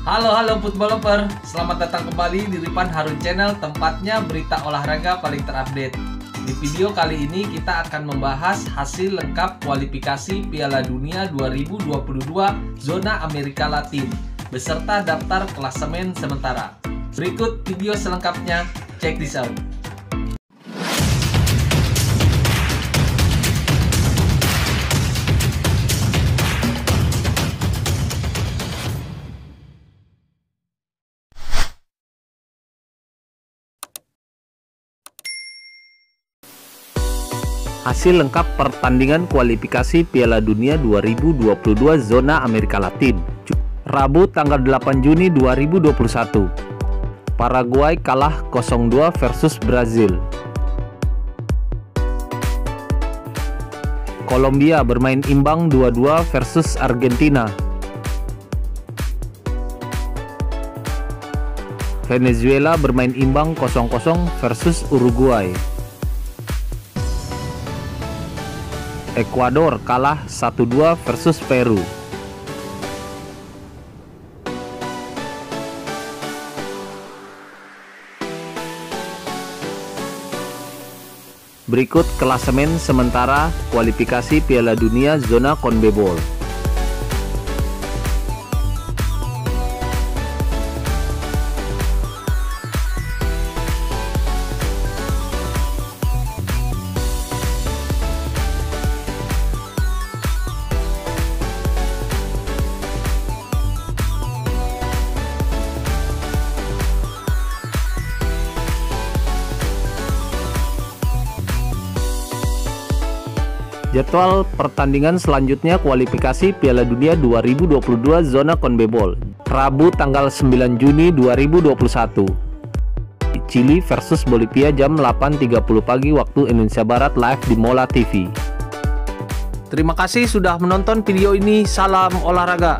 Halo halo football lover, selamat datang kembali di Ripan Harun Channel tempatnya berita olahraga paling terupdate. Di video kali ini kita akan membahas hasil lengkap kualifikasi Piala Dunia 2022 zona Amerika Latin beserta daftar klasemen sementara. Berikut video selengkapnya, check this out. Hasil lengkap pertandingan kualifikasi Piala Dunia 2022 zona Amerika Latin. Rabu tanggal 8 Juni 2021. Paraguay kalah 0-2 versus Brazil. Kolombia bermain imbang 2-2 versus Argentina. Venezuela bermain imbang 0-0 versus Uruguay. Ekuador kalah 1-2 versus Peru. Berikut klasemen sementara kualifikasi Piala Dunia zona CONMEBOL. Jadwal pertandingan selanjutnya kualifikasi Piala Dunia 2022 zona CONMEBOL. Rabu tanggal 9 Juni 2021. Chili versus Bolivia jam 8.30 pagi waktu Indonesia Barat live di Mola TV. Terima kasih sudah menonton video ini. Salam olahraga.